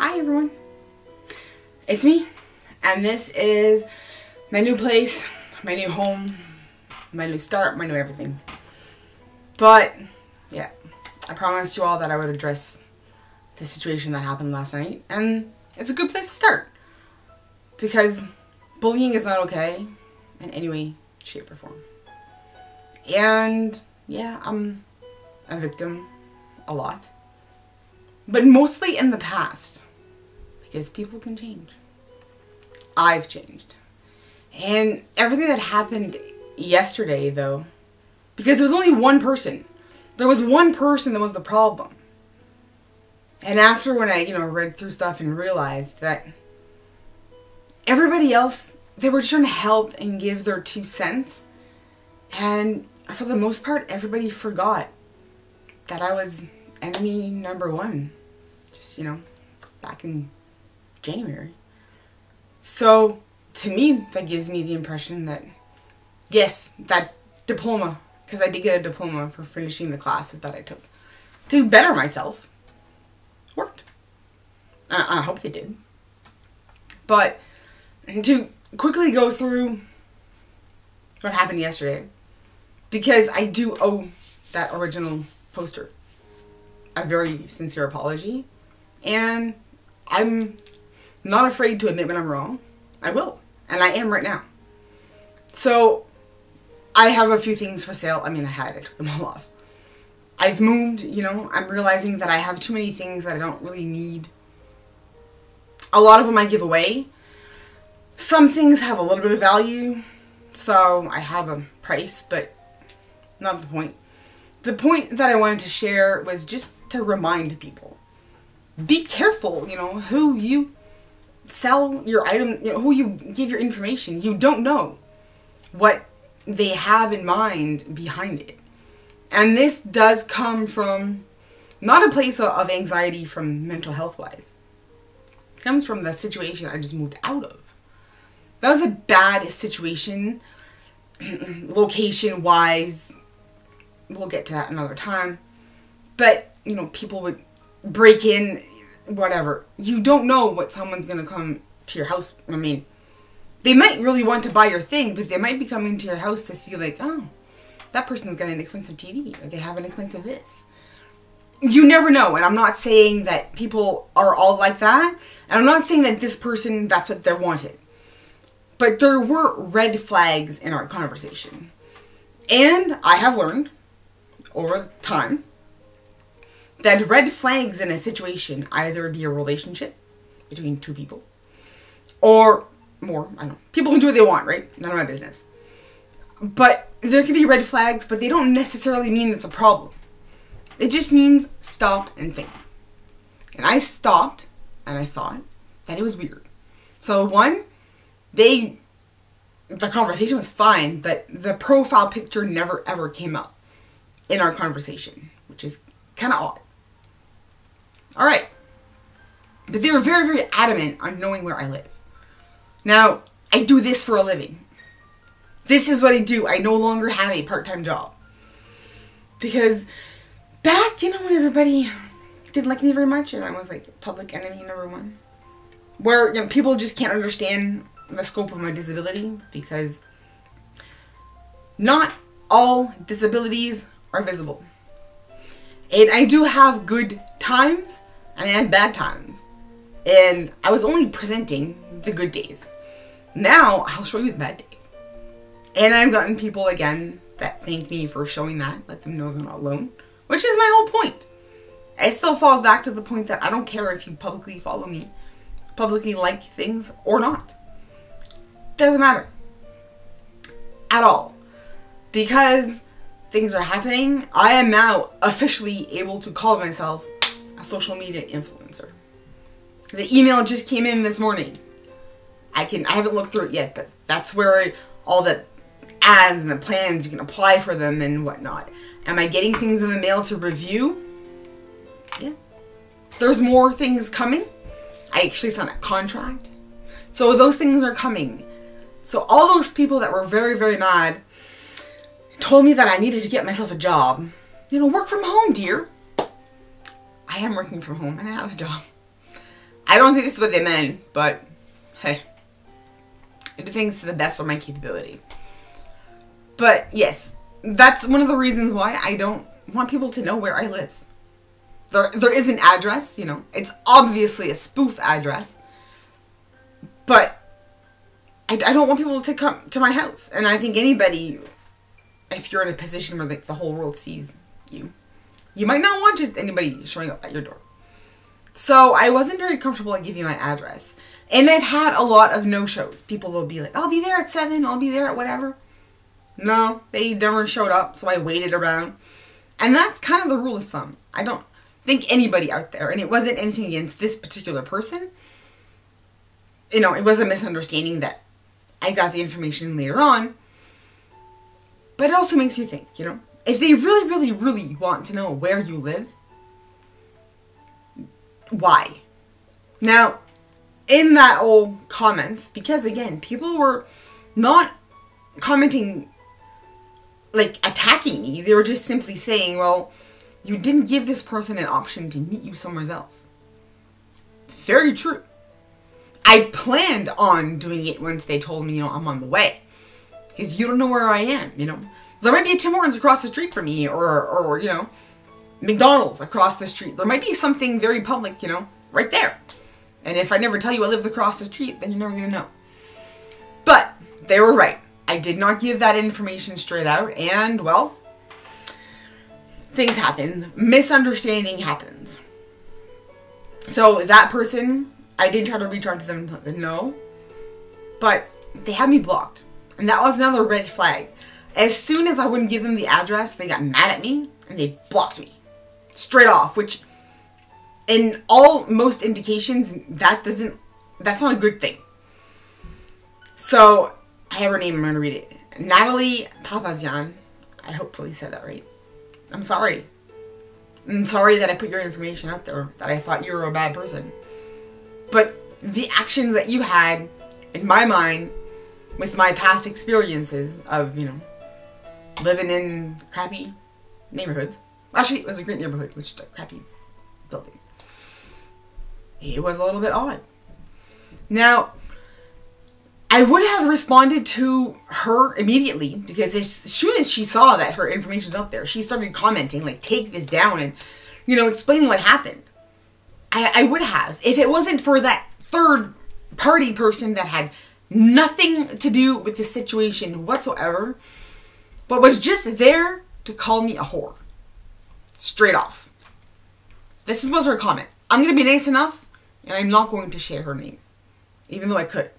Hi everyone. It's me, and this is my new place, my new home, my new start, my new everything. But, yeah, I promised you all that I would address the situation that happened last night, and it's a good place to start. Because bullying is not okay in any way, shape, or form. And, yeah, I'm a victim a lot. But mostly in the past. Because people can change. I've changed. And everything that happened yesterday, though, because it was only one person. There was one person that was the problem. And after when I, you know, read through stuff and realized that everybody else, they were just trying to help and give their two cents. And for the most part, everybody forgot that I was enemy number one. Just, you know, back in January. So, to me, that gives me the impression that, yes, that diploma, because I did get a diploma for finishing the classes that I took to better myself, worked. I, I hope they did. But to quickly go through what happened yesterday, because I do owe that original poster a very sincere apology. And I'm not afraid to admit when I'm wrong. I will. And I am right now. So I have a few things for sale. I mean, I had, I took them all off. I've moved, you know, I'm realizing that I have too many things that I don't really need. A lot of them I give away. Some things have a little bit of value, so I have a price, but not the point. The point that I wanted to share was just to remind people. Be careful, you know, who you sell your item, you know, who you give your information. You don't know what they have in mind behind it. And this does come from not a place of anxiety from mental health wise. It comes from the situation I just moved out of. That was a bad situation, location wise. We'll get to that another time. But, you know, people would break in, whatever. You don't know what someone's going to come to your house. I mean, they might really want to buy your thing, but they might be coming to your house to see, like, oh, that person's got an expensive TV, or they have an expensive this. You never know, and I'm not saying that people are all like that, and I'm not saying that this person, that's what they wanted. But there were red flags in our conversation. And I have learned over time that red flags in a situation either be a relationship between two people or more. I don't know. People can do what they want, right? None of my business. But there can be red flags, but they don't necessarily mean it's a problem. It just means stop and think. And I stopped and I thought that it was weird. So, one, they, the conversation was fine, but the profile picture never ever came up in our conversation, which is kind of odd. All right. But they were very, very adamant on knowing where I live. Now, I do this for a living. This is what I do. I no longer have a part time job. Because back, you know, when everybody didn't like me very much and I was like public enemy number one, where you know, people just can't understand the scope of my disability because not all disabilities are visible. And I do have good times and I had bad times. And I was only presenting the good days. Now I'll show you the bad days. And I've gotten people again that thank me for showing that, let them know they're not alone, which is my whole point. It still falls back to the point that I don't care if you publicly follow me, publicly like things or not. Doesn't matter. At all. Because things are happening, I am now officially able to call myself a social media influencer. The email just came in this morning. I can I haven't looked through it yet, but that's where all the ads and the plans you can apply for them and whatnot. Am I getting things in the mail to review? Yeah. There's more things coming. I actually signed a contract. So those things are coming. So all those people that were very, very mad told me that I needed to get myself a job. You know, work from home, dear. I am working from home and I have a job. I don't think this is what they meant, but hey. I do things to the best of my capability. But yes, that's one of the reasons why I don't want people to know where I live. There, there is an address, you know, it's obviously a spoof address, but I, I don't want people to come to my house. And I think anybody, if you're in a position where like the whole world sees you, you might not want just anybody showing up at your door. So I wasn't very comfortable in giving my address. And I've had a lot of no-shows. People will be like, I'll be there at 7, I'll be there at whatever. No, they never showed up, so I waited around. And that's kind of the rule of thumb. I don't think anybody out there, and it wasn't anything against this particular person. You know, it was a misunderstanding that I got the information later on. But it also makes you think, you know, if they really, really, really want to know where you live, why? Now, in that old comments, because again, people were not commenting like attacking me. They were just simply saying, well, you didn't give this person an option to meet you somewhere else. Very true. I planned on doing it once they told me, you know, I'm on the way. Because you don't know where I am, you know. There might be a Tim Hortons across the street from me, or, or, you know, McDonald's across the street. There might be something very public, you know, right there. And if I never tell you I live across the street, then you're never gonna know. But they were right. I did not give that information straight out, and well, things happen. Misunderstanding happens. So that person, I did try to reach out to them to know, but they had me blocked. And that was another red flag. As soon as I wouldn't give them the address, they got mad at me and they blocked me straight off, which in all most indications that doesn't that's not a good thing. So I have her name, I'm gonna read it. Natalie Papazian. I hopefully said that right. I'm sorry. I'm sorry that I put your information out there, that I thought you were a bad person. But the actions that you had, in my mind, with my past experiences of, you know, living in crappy neighborhoods. Actually, it was a great neighborhood, which is a crappy building. It was a little bit odd. Now, I would have responded to her immediately because as soon as she saw that her information's out there, she started commenting, like, take this down and, you know, explaining what happened. I, I would have. If it wasn't for that third party person that had nothing to do with the situation whatsoever, but was just there to call me a whore. Straight off. This is was her comment. I'm going to be nice enough, and I'm not going to share her name. Even though I could.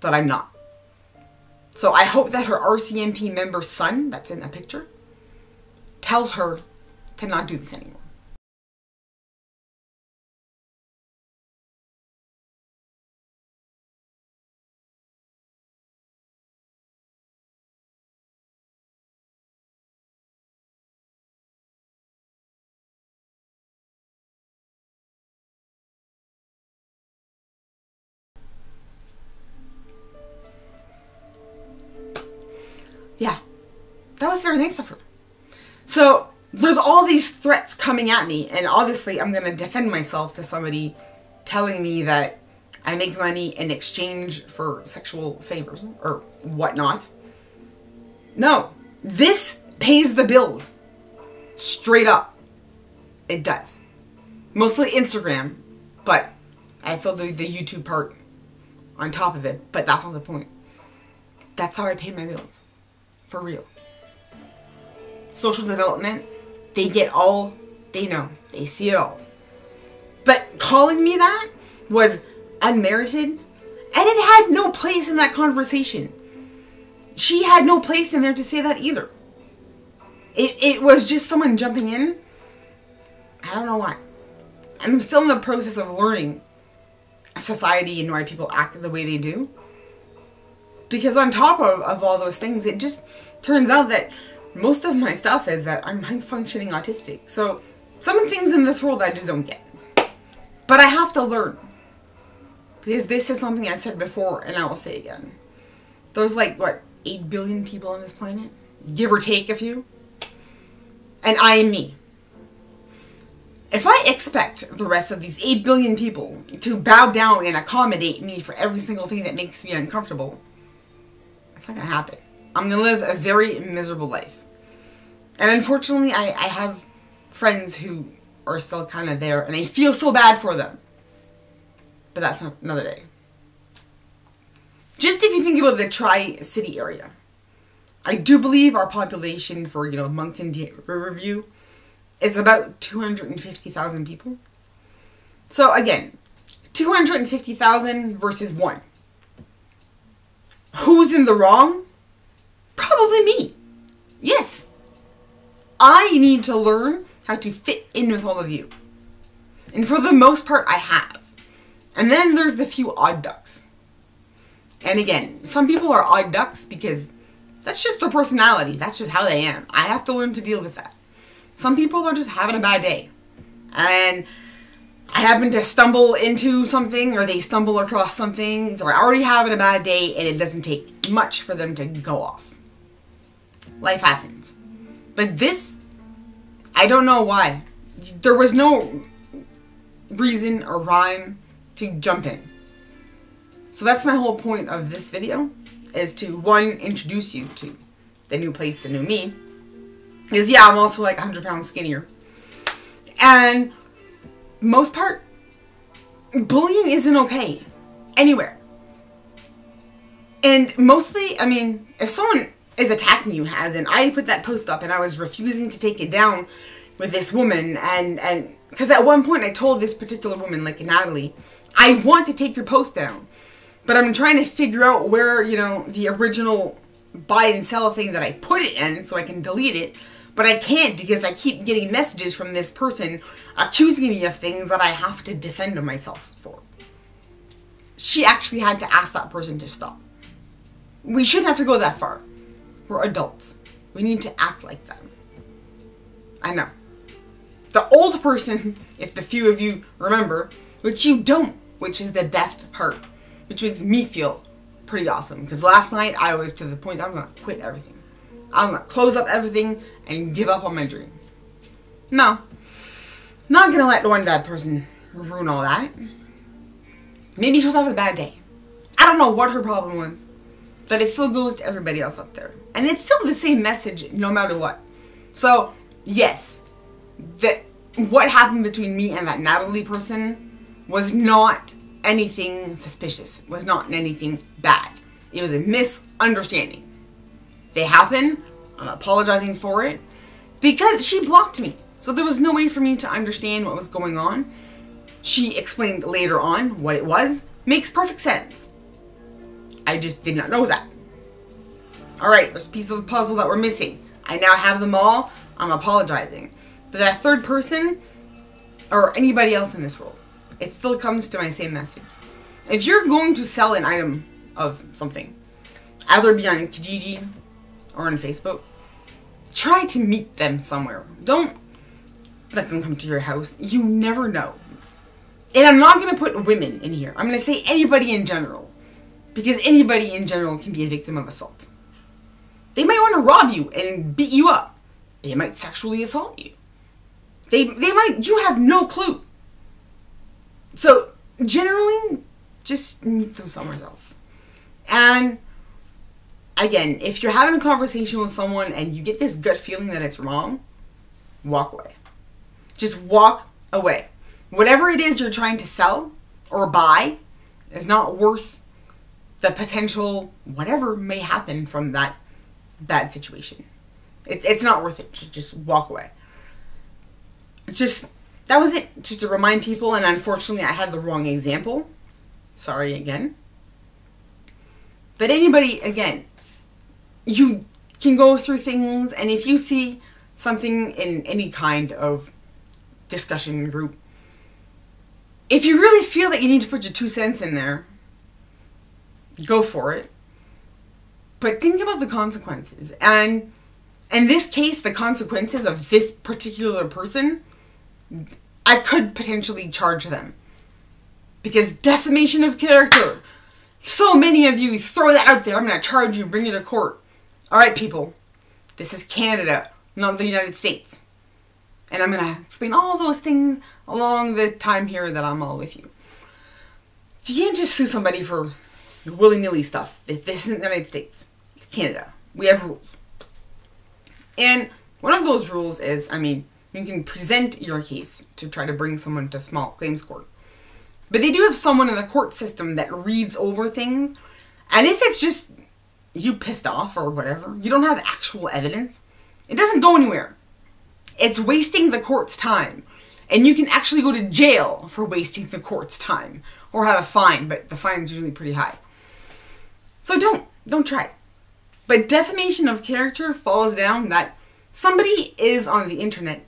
But I'm not. So I hope that her RCMP member son, that's in the picture, tells her to not do this anymore. Very nice of her. So there's all these threats coming at me, and obviously I'm gonna defend myself to somebody telling me that I make money in exchange for sexual favors or whatnot. No, this pays the bills. Straight up. It does. Mostly Instagram, but I still do the YouTube part on top of it, but that's not the point. That's how I pay my bills. For real. Social development, they get all they know. They see it all. But calling me that was unmerited and it had no place in that conversation. She had no place in there to say that either. It, it was just someone jumping in. I don't know why. I'm still in the process of learning society and why people act the way they do. Because on top of, of all those things, it just turns out that most of my stuff is that I'm high functioning autistic. So some things in this world I just don't get. But I have to learn. Because this is something I said before and I will say again. There's like, what, 8 billion people on this planet? Give or take a few. And I am me. if I expect the rest of these 8 billion people to bow down and accommodate me for every single thing that makes me uncomfortable, it's not gonna happen. I'm gonna live a very miserable life. And unfortunately, I, I have friends who are still kind of there, and I feel so bad for them. But that's another day. Just if you think about the Tri-City area, I do believe our population for, you know, Moncton Riverview is about 250,000 people. So again, 250,000 versus 1. Who's in the wrong? Probably me. Yes. I need to learn how to fit in with all of you. And for the most part, I have. And then there's the few odd ducks. And again, some people are odd ducks because that's just their personality. That's just how they am. I have to learn to deal with that. Some people are just having a bad day. And I happen to stumble into something or they stumble across something. They're already having a bad day and it doesn't take much for them to go off. Life happens. But this, I don't know why. There was no reason or rhyme to jump in. So that's my whole point of this video, is to, one, introduce you to the new place, the new me, Because yeah, I'm also like 100 pounds skinnier. And most part, bullying isn't okay anywhere. And mostly, I mean, if someone is attacking you has, and I put that post up and I was refusing to take it down with this woman, and and because at one point I told this particular woman, like Natalie, I want to take your post down, but I'm trying to figure out where you know the original buy and sell thing that I put it in so I can delete it but I can't because I keep getting messages from this person accusing me of things that I have to defend myself for. She actually had to ask that person to stop. We shouldn't have to go that far. We're adults. We need to act like them. I know. The old person, if the few of you remember, which you don't, which is the best part, which makes me feel pretty awesome. Because last night I was to the point I'm going to quit everything. I'm gonna close up everything and give up on my dream. No. Not gonna let one bad person ruin all that. Maybe she was having a bad day. I don't know what her problem was. But it still goes to everybody else out there. And it's still the same message no matter what. So, yes, that what happened between me and that Natalie person was not anything suspicious. Was not anything bad. It was a misunderstanding. They happen. I'm apologizing for it. Because she blocked me. So there was no way for me to understand what was going on. She explained later on what it was. Makes perfect sense. I just did not know that. Alright, there's a piece of the puzzle that we're missing. I now have them all. I'm apologizing. But that third person, or anybody else in this world, it still comes to my same message. If you're going to sell an item of something, either be on Kijiji, or on Facebook, try to meet them somewhere. Don't let them come to your house. You never know. And I'm not going to put women in here. I'm going to say anybody in general. Because anybody in general can be a victim of assault. They might want to rob you and beat you up. They might sexually assault you. They, they might, you have no clue. So, generally, just meet them somewhere else. And again, if you're having a conversation with someone and you get this gut feeling that it's wrong, walk away. Just walk away. Whatever it is you're trying to sell or buy is not worth the potential whatever may happen from that bad situation. It, it's not worth it. Just, just walk away. Just that was it. Just to remind people, and unfortunately, I had the wrong example. Sorry again. But anybody, again, you can go through things, and if you see something in any kind of discussion group, if you really feel that you need to put your two cents in there, go for it. But think about the consequences. And in this case, the consequences of this particular person, I could potentially charge them. Because defamation of character. So many of you throw that out there. I'm going to charge you, bring you to court. All right, people. This is Canada, not the United States. And I'm going to explain all those things along the time here that I'm all with you. You can't just sue somebody for willy nilly stuff. This isn't the United States, it's Canada. We have rules. And one of those rules is I mean, you can present your case to try to bring someone to small claims court. But they do have someone in the court system that reads over things. And if it's just you pissed off or whatever, you don't have actual evidence, it doesn't go anywhere. It's wasting the court's time. And you can actually go to jail for wasting the court's time or have a fine, but the fine's usually pretty high. So don't, don't try. But defamation of character falls down that somebody is on the internet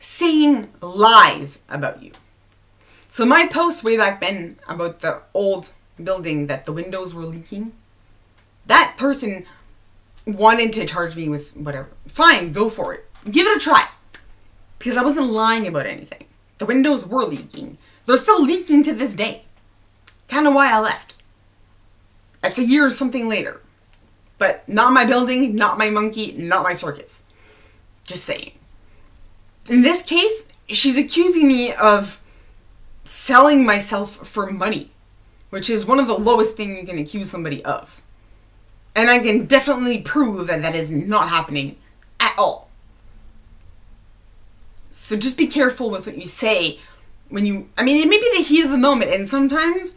saying lies about you. So my post way back then about the old building that the windows were leaking, that person wanted to charge me with whatever. Fine, go for it. Give it a try. Because I wasn't lying about anything. The windows were leaking. They're still leaking to this day. Kind of why I left. It's a year or something later. But not my building, not my monkey, not my circus. Just saying. In this case, she's accusing me of selling myself for money, which is one of the lowest things you can accuse somebody of. And I can definitely prove that that is not happening at all. So just be careful with what you say when you, I mean, it may be the heat of the moment, and sometimes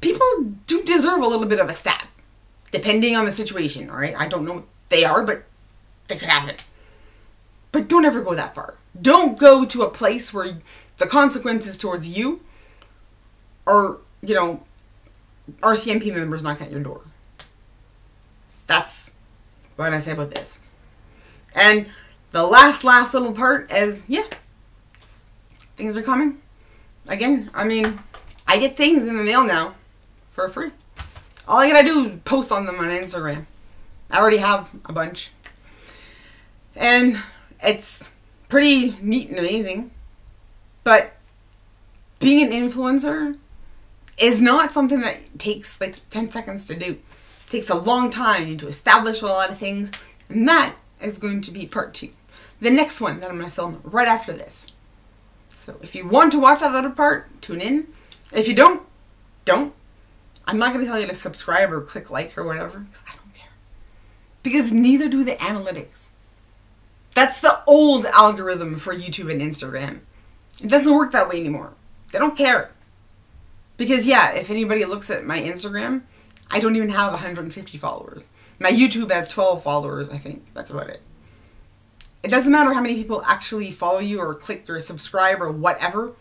people do deserve a little bit of a stab, depending on the situation, alright? I don't know what they are, but they could happen. But don't ever go that far. Don't go to a place where the consequences towards you are, you know, RCMP members knocking at your door. That's what I say about this. And the last, last little part is, yeah, things are coming. Again, I mean, I get things in the mail now for free. All I gotta do is post on them on Instagram. I already have a bunch. And it's pretty neat and amazing. But being an influencer is not something that takes like 10 seconds to do. It takes a long time. To establish a lot of things. And that is going to be part two. The next one that I'm going to film right after this. So if you want to watch that other part, tune in. If you don't, don't. I'm not going to tell you to subscribe or click like or whatever because I don't care. Because neither do the analytics. That's the old algorithm for YouTube and Instagram. It doesn't work that way anymore. They don't care. Because yeah, if anybody looks at my Instagram, I don't even have 150 followers. My YouTube has 12 followers, I think. That's about it. It doesn't matter how many people actually follow you or click or subscribe or whatever.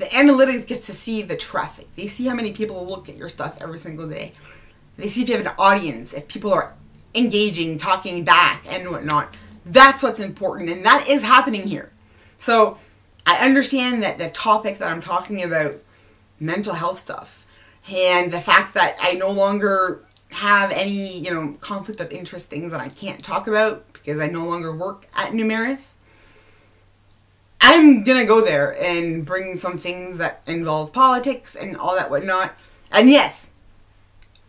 The analytics gets to see the traffic. They see how many people look at your stuff every single day. They see if you have an audience, if people are engaging, talking back, and whatnot. That's what's important, and that is happening here. So I understand that the topic that I'm talking about, mental health stuff, and the fact that I no longer have any, you know, conflict of interest things that I can't talk about because I no longer work at Numeris. I'm gonna go there and bring some things that involve politics and all that whatnot. And yes,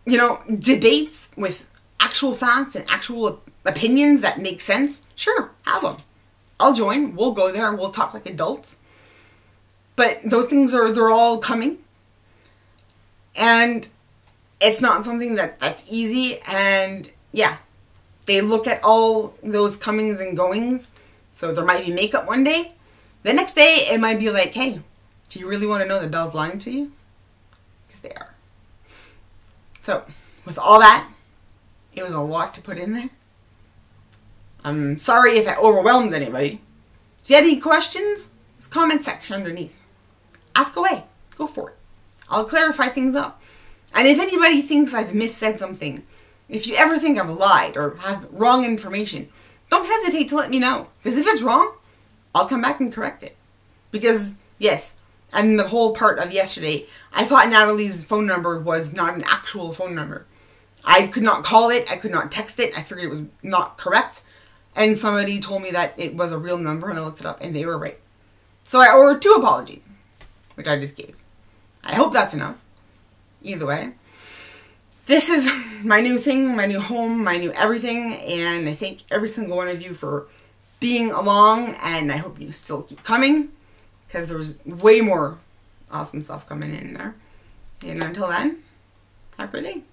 you know, debates with actual facts and actual opinions that make sense, sure, have them. I'll join. We'll go there. We'll talk like adults. But those things are, they're all coming. And it's not something that that's easy. And yeah, they look at all those comings and goings. So there might be makeup one day. The next day, it might be like, hey, do you really want to know that Bell's lying to you? Because they are. So, with all that, it was a lot to put in there. I'm sorry if I overwhelmed anybody. If you had any questions, there's comment section underneath. Ask away. Go for it. I'll clarify things up. And if anybody thinks I've missaid something, if you ever think I've lied or have wrong information, don't hesitate to let me know. Because if it's wrong, I'll come back and correct it. Because, yes, and the whole part of yesterday, I thought Natalie's phone number was not an actual phone number. I could not call it, I could not text it, I figured it was not correct. And somebody told me that it was a real number and I looked it up and they were right. So I ordered two apologies, which I just gave. I hope that's enough. Either way. This is my new thing, my new home, my new everything, and I thank every single one of you for being along, and I hope you still keep coming because there's way more awesome stuff coming in there. And until then, have a great day.